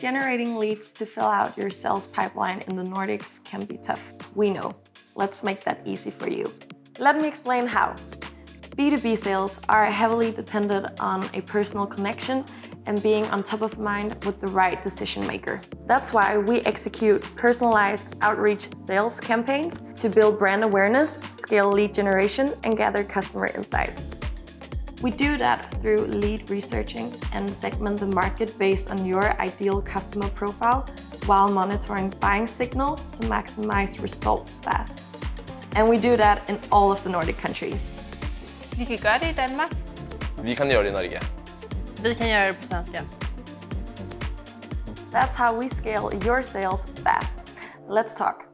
Generating leads to fill out your sales pipeline in the Nordics can be tough. We know. Let's make that easy for you. Let me explain how. B2B sales are heavily dependent on a personal connection and being on top of mind with the right decision maker. That's why we execute personalized outreach sales campaigns to build brand awareness, scale lead generation, and gather customer insights. We do that through lead researching and segment the market based on your ideal customer profile while monitoring buying signals to maximize results fast. And we do that in all of the Nordic countries. Vi kan gøre det i Danmark. Vi kan gjøre det i Norge. Vi kan göra det på svenska. That's how we scale your sales fast. Let's talk.